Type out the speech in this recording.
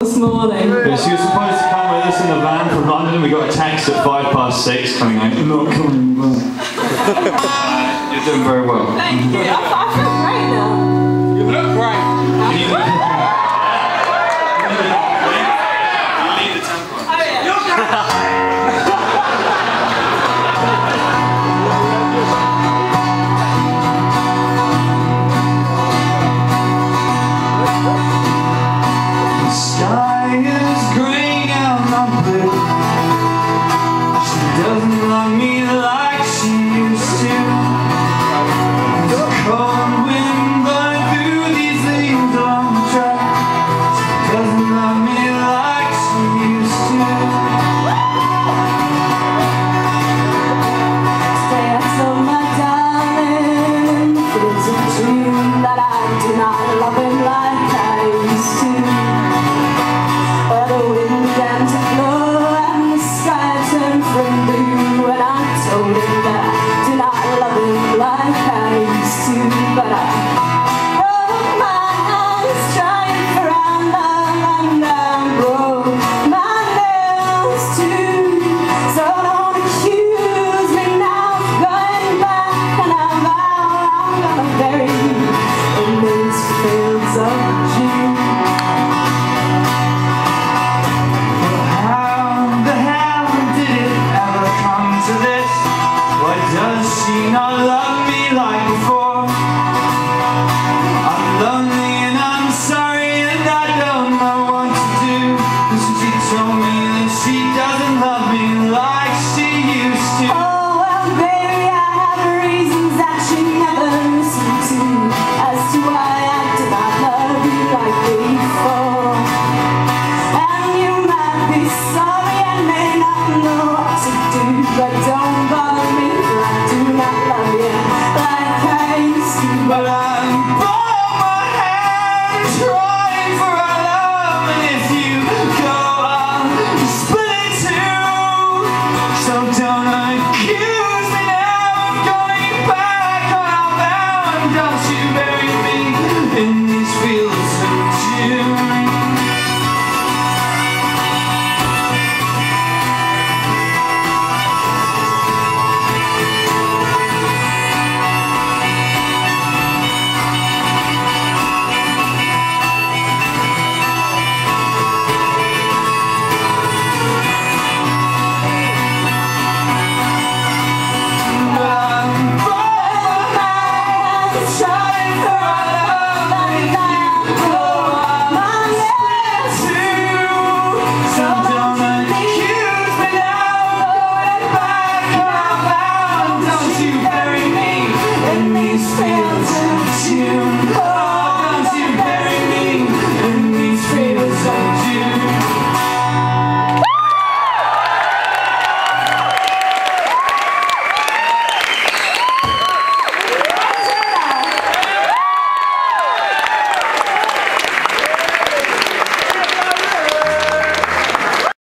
this morning. Yeah, she was supposed to come with us in the van from London. We got a text at five past six coming out. You're not coming well. You're doing very well. Thank you. Yeah. she told me that she doesn't love me. 정정